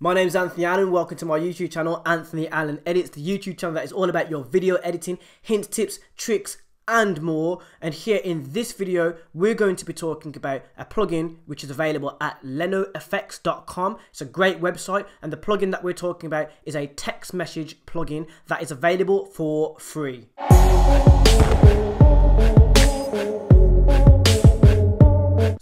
My name is Anthony Allen. Welcome to my YouTube channel, Anthony Allen Edits, the YouTube channel that is all about your video editing, hints, tips, tricks, and more. And here in this video, we're going to be talking about a plugin which is available at lenofx.com. It's a great website, and the plugin that we're talking about is a text message plugin that is available for free.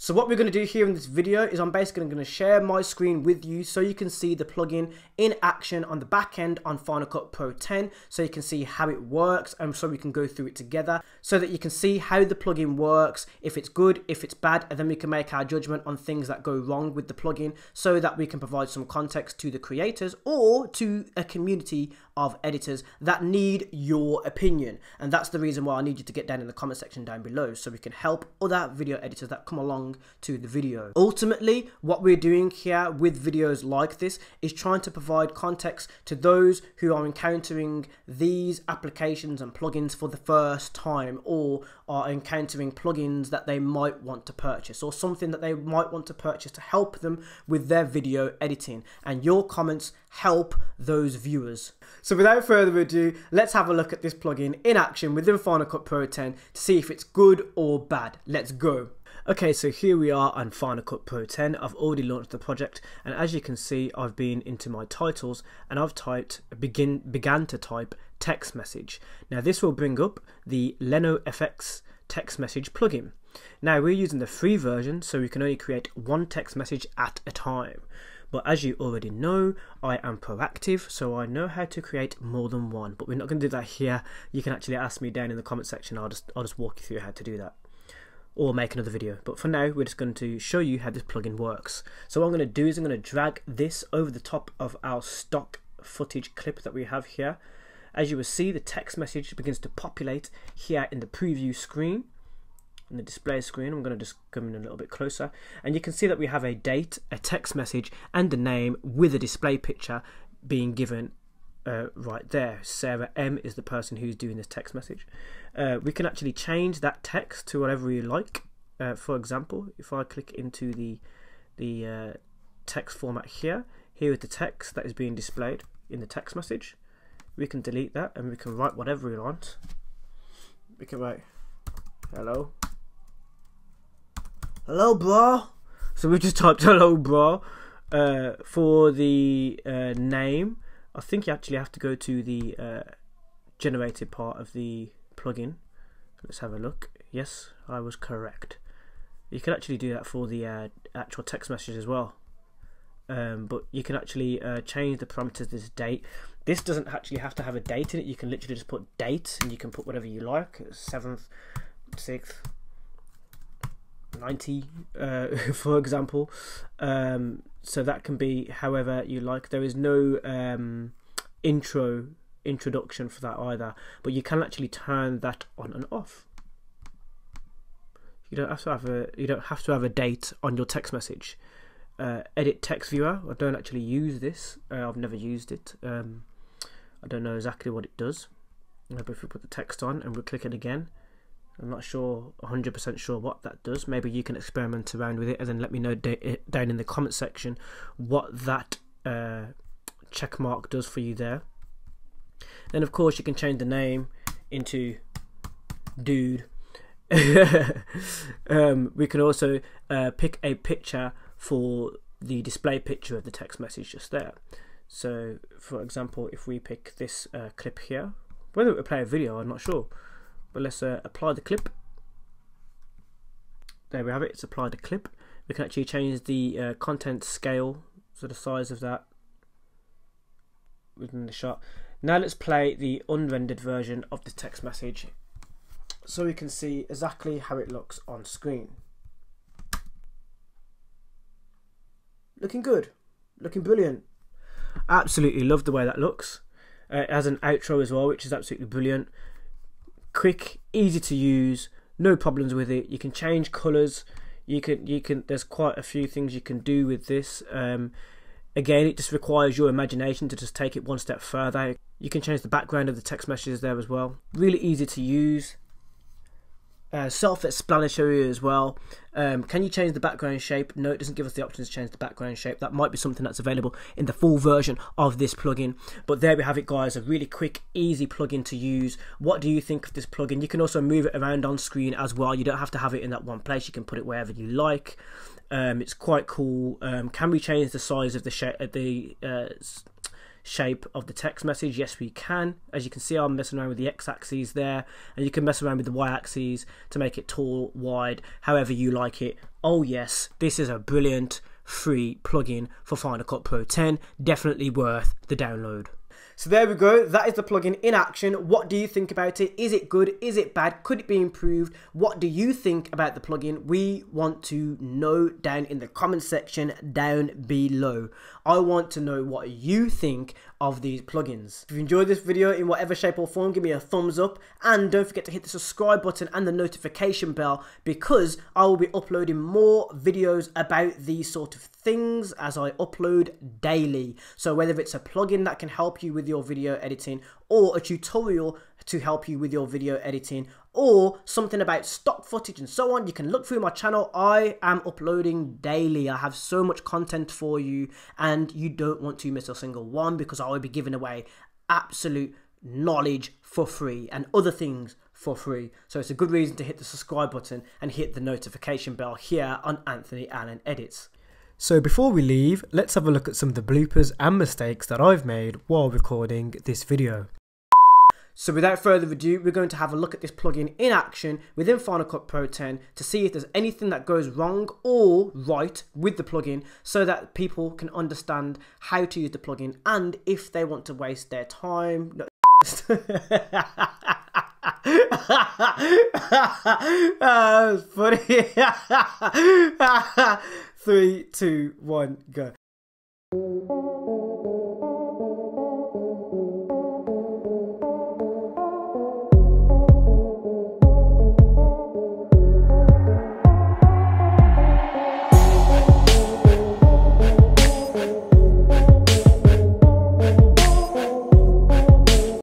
So what we're going to do here in this video is I'm basically going to share my screen with you so you can see the plugin in action on the back end on Final Cut Pro 10 so you can see how it works and so we can go through it together so that you can see how the plugin works, if it's good, if it's bad, and then we can make our judgment on things that go wrong with the plugin so that we can provide some context to the creators or to a community of editors that need your opinion. And that's the reason why I need you to get down in the comment section down below so we can help other video editors that come along to the video. Ultimately, what we're doing here with videos like this is trying to provide context to those who are encountering these applications and plugins for the first time or are encountering plugins that they might want to purchase or something that they might want to purchase to help them with their video editing. And your comments help those viewers. So without further ado, let's have a look at this plugin in action within Final Cut Pro 10 to see if it's good or bad. Let's go. Okay, so here we are on Final Cut Pro 10. I've already launched the project, and as you can see, I've been into my titles and I've typed begin began to type text message. Now this will bring up the Leno FX text message plugin. Now we're using the free version, so we can only create one text message at a time. But as you already know, I am proactive, so I know how to create more than one. But we're not going to do that here. You can actually ask me down in the comment section. I'll just I'll just walk you through how to do that or make another video. But for now, we're just going to show you how this plugin works. So what I'm going to do is I'm going to drag this over the top of our stock footage clip that we have here. As you will see, the text message begins to populate here in the preview screen. In the display screen, I'm going to just come in a little bit closer. And you can see that we have a date, a text message, and a name with a display picture being given uh, right there. Sarah M is the person who's doing this text message. Uh, we can actually change that text to whatever we like. Uh, for example, if I click into the the uh, text format here, here is the text that is being displayed in the text message. We can delete that and we can write whatever we want. We can write hello. Hello, bro. So we just typed hello, bro. Uh, for the uh, name, I think you actually have to go to the uh, generated part of the plugin. Let's have a look. Yes, I was correct. You can actually do that for the uh, actual text message as well. Um, but you can actually uh, change the parameters this date. This doesn't actually have to have a date in it. You can literally just put date and you can put whatever you like. 7th, 6th, 90 uh, for example. Um, so that can be however you like. There is no um, intro introduction for that either but you can actually turn that on and off. You don't have to have a you don't have to have a date on your text message. Uh, edit text viewer I don't actually use this. Uh, I've never used it. Um, I don't know exactly what it does. But if we put the text on and we click it again I'm not sure, 100% sure what that does. Maybe you can experiment around with it and then let me know down in the comment section what that uh, check mark does for you there. Then, of course, you can change the name into dude. um, we can also uh, pick a picture for the display picture of the text message just there. So, for example, if we pick this uh, clip here, whether it will play a video, I'm not sure but let's uh, apply the clip. There we have it. It's applied the clip. We can actually change the uh, content scale so the size of that within the shot. Now let's play the unrendered version of the text message so we can see exactly how it looks on screen. Looking good. Looking brilliant. Absolutely love the way that looks. Uh, it has an outro as well which is absolutely brilliant quick, easy to use, no problems with it. You can change colors. You can you can. There's quite a few things you can do with this. Um, again, it just requires your imagination to just take it one step further. You can change the background of the text messages there as well. Really easy to use. Uh, self-explanatory as well. Um, can you change the background shape? No, it doesn't give us the option to change the background shape. That might be something that's available in the full version of this plugin. But there we have it, guys. A really quick, easy plugin to use. What do you think of this plugin? You can also move it around on screen as well. You don't have to have it in that one place. You can put it wherever you like. Um, it's quite cool. Um, can we change the size of the shape? The uh, shape of the text message? Yes, we can. As you can see, I'm messing around with the x-axis there, and you can mess around with the y-axis to make it tall, wide, however you like it. Oh yes, this is a brilliant free plugin for Final Cut Pro 10. Definitely worth the download. So there we go. That is the plugin in action. What do you think about it? Is it good? Is it bad? Could it be improved? What do you think about the plugin? We want to know down in the comment section down below. I want to know what you think of these plugins. If you enjoyed this video in whatever shape or form, give me a thumbs up and don't forget to hit the subscribe button and the notification bell because I will be uploading more videos about these sort of things as I upload daily. So whether it's a plugin that can help you with your video editing or a tutorial to help you with your video editing or something about stock footage and so on, you can look through my channel. I am uploading daily. I have so much content for you and you don't want to miss a single one because I will be giving away absolute knowledge for free and other things for free. So it's a good reason to hit the subscribe button and hit the notification bell here on Anthony Allen Edits. So before we leave, let's have a look at some of the bloopers and mistakes that I've made while recording this video. So without further ado, we're going to have a look at this plugin in action within Final Cut Pro 10 to see if there's anything that goes wrong or right with the plugin so that people can understand how to use the plugin and if they want to waste their time. No, that funny. Three, two, one, go.